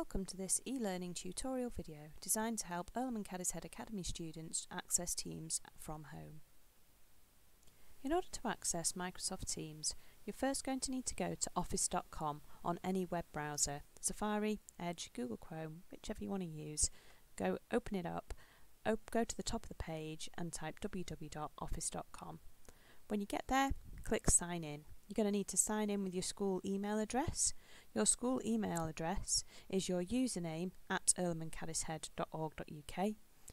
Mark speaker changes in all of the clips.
Speaker 1: Welcome to this e-learning tutorial video designed to help Irlam and Cadishead Academy students access Teams from home. In order to access Microsoft Teams, you're first going to need to go to office.com on any web browser, Safari, Edge, Google Chrome, whichever you want to use. Go open it up, op go to the top of the page and type www.office.com. When you get there, click sign in. You're going to need to sign in with your school email address. Your school email address is your username at irlamandcadishead.org.uk.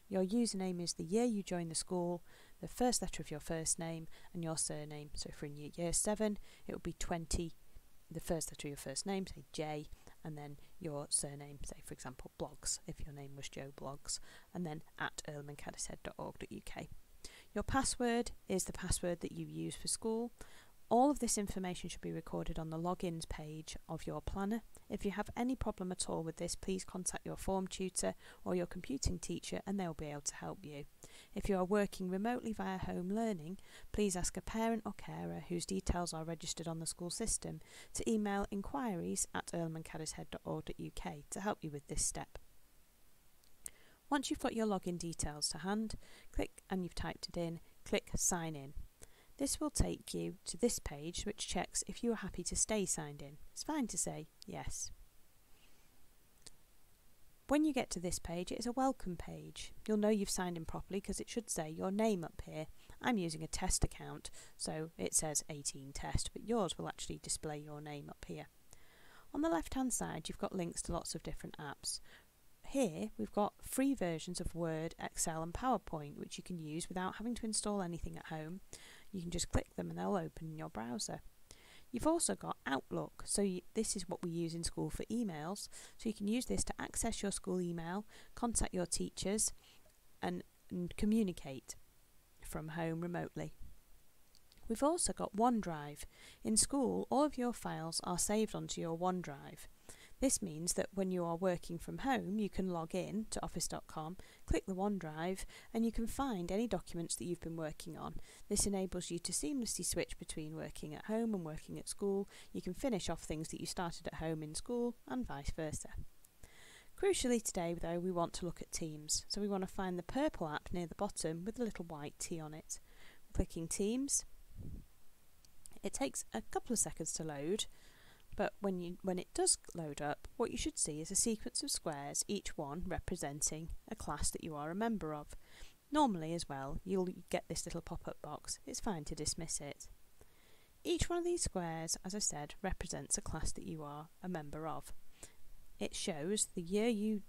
Speaker 1: Your username is the year you joined the school, the first letter of your first name, and your surname. So for in year, 7, it would be 20, the first letter of your first name, say J, and then your surname, say for example Bloggs, if your name was Joe Bloggs, and then at irlamandcadishead.org.uk. Your password is the password that you use for school, all of this information should be recorded on the logins page of your planner. If you have any problem at all with this, please contact your form tutor or your computing teacher and they'll be able to help you. If you are working remotely via home learning, please ask a parent or carer whose details are registered on the school system to email inquiries at irlamandcadishead.org.uk to help you with this step. Once you've got your login details to hand, click and you've typed it in, click sign in. This will take you to this page which checks if you are happy to stay signed in. It's fine to say yes. When you get to this page, it is a welcome page. You'll know you've signed in properly because it should say your name up here. I'm using a test account, so it says 18 test, but yours will actually display your name up here. On the left hand side, you've got links to lots of different apps. Here, we've got free versions of Word, Excel, and PowerPoint, which you can use without having to install anything at home you can just click them and they'll open in your browser. You've also got Outlook, so you, this is what we use in school for emails. So you can use this to access your school email, contact your teachers, and, and communicate from home remotely. We've also got OneDrive. In school, all of your files are saved onto your OneDrive. This means that when you are working from home, you can log in to office.com, click the OneDrive, and you can find any documents that you've been working on. This enables you to seamlessly switch between working at home and working at school. You can finish off things that you started at home in school, and vice versa. Crucially today though we want to look at Teams, so we want to find the purple app near the bottom with the little white T on it. Clicking Teams. It takes a couple of seconds to load, but when, you, when it does load up, what you should see is a sequence of squares, each one representing a class that you are a member of. Normally as well, you'll get this little pop-up box. It's fine to dismiss it. Each one of these squares, as I said, represents a class that you are a member of. It shows the year you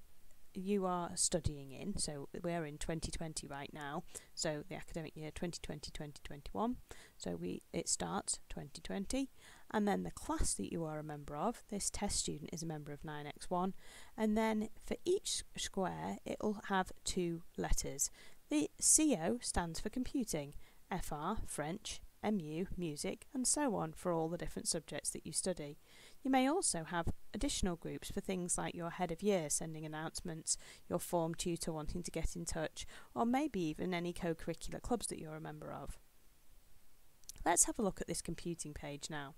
Speaker 1: you are studying in, so we're in 2020 right now, so the academic year 2020-2021, so we it starts 2020, and then the class that you are a member of, this test student is a member of 9x1, and then for each square it'll have two letters. The CO stands for computing, FR, French, MU, music, and so on for all the different subjects that you study. You may also have additional groups for things like your head of year sending announcements, your form tutor wanting to get in touch, or maybe even any co curricular clubs that you're a member of. Let's have a look at this computing page now.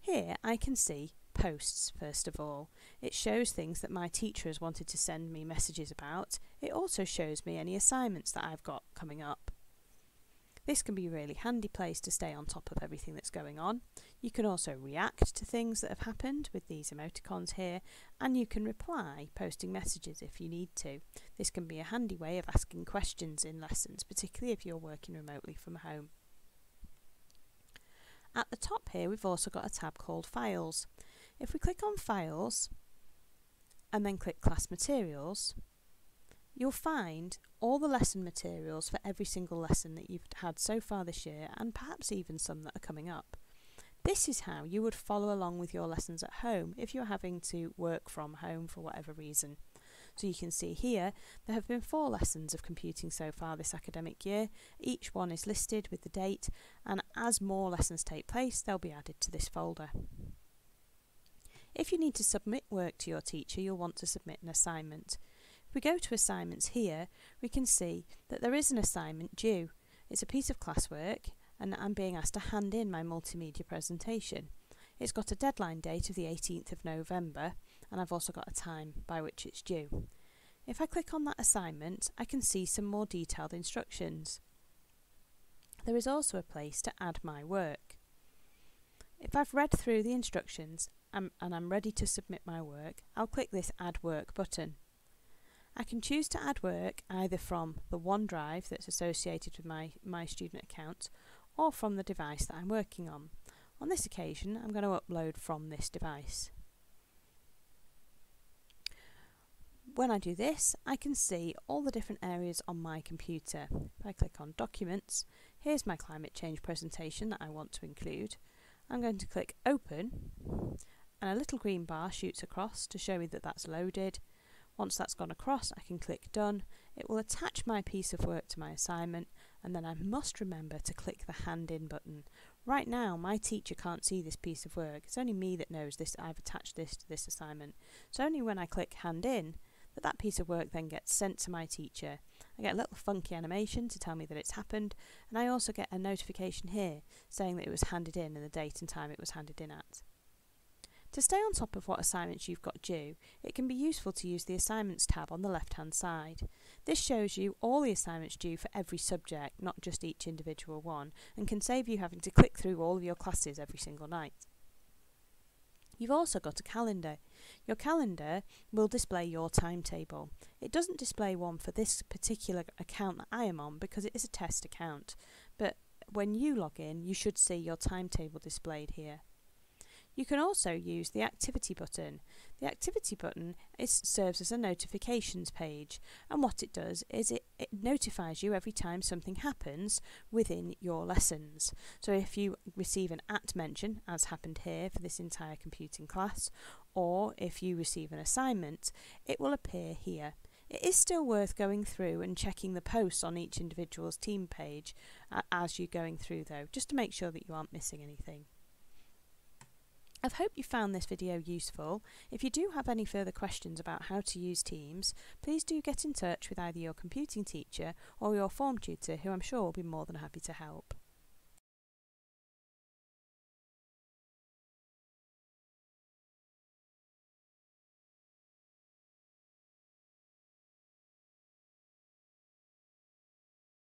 Speaker 1: Here I can see posts first of all. It shows things that my teacher has wanted to send me messages about. It also shows me any assignments that I've got coming up. This can be a really handy place to stay on top of everything that's going on. You can also react to things that have happened with these emoticons here, and you can reply, posting messages if you need to. This can be a handy way of asking questions in lessons, particularly if you're working remotely from home. At the top here, we've also got a tab called Files. If we click on Files and then click Class Materials, You'll find all the lesson materials for every single lesson that you've had so far this year and perhaps even some that are coming up. This is how you would follow along with your lessons at home if you're having to work from home for whatever reason. So you can see here there have been four lessons of computing so far this academic year. Each one is listed with the date and as more lessons take place they'll be added to this folder. If you need to submit work to your teacher you'll want to submit an assignment. If we go to assignments here, we can see that there is an assignment due. It's a piece of classwork and I'm being asked to hand in my multimedia presentation. It's got a deadline date of the 18th of November and I've also got a time by which it's due. If I click on that assignment, I can see some more detailed instructions. There is also a place to add my work. If I've read through the instructions and I'm ready to submit my work, I'll click this Add Work button. I can choose to add work either from the OneDrive that's associated with my, my student account or from the device that I'm working on. On this occasion, I'm going to upload from this device. When I do this, I can see all the different areas on my computer. If I click on Documents, here's my climate change presentation that I want to include. I'm going to click Open, and a little green bar shoots across to show me that that's loaded. Once that's gone across, I can click Done. It will attach my piece of work to my assignment, and then I must remember to click the Hand In button. Right now, my teacher can't see this piece of work. It's only me that knows this. I've attached this to this assignment. So only when I click Hand In that that piece of work then gets sent to my teacher. I get a little funky animation to tell me that it's happened, and I also get a notification here saying that it was handed in and the date and time it was handed in at. To stay on top of what assignments you've got due, it can be useful to use the Assignments tab on the left hand side. This shows you all the assignments due for every subject, not just each individual one, and can save you having to click through all of your classes every single night. You've also got a calendar. Your calendar will display your timetable. It doesn't display one for this particular account that I am on because it is a test account, but when you log in, you should see your timetable displayed here. You can also use the activity button. The activity button is, serves as a notifications page and what it does is it, it notifies you every time something happens within your lessons. So if you receive an at mention, as happened here for this entire computing class, or if you receive an assignment, it will appear here. It is still worth going through and checking the posts on each individual's team page uh, as you're going through though, just to make sure that you aren't missing anything. I hope you found this video useful. If you do have any further questions about how to use Teams, please do get in touch with either your computing teacher or your form tutor who I'm sure will be more than happy to help.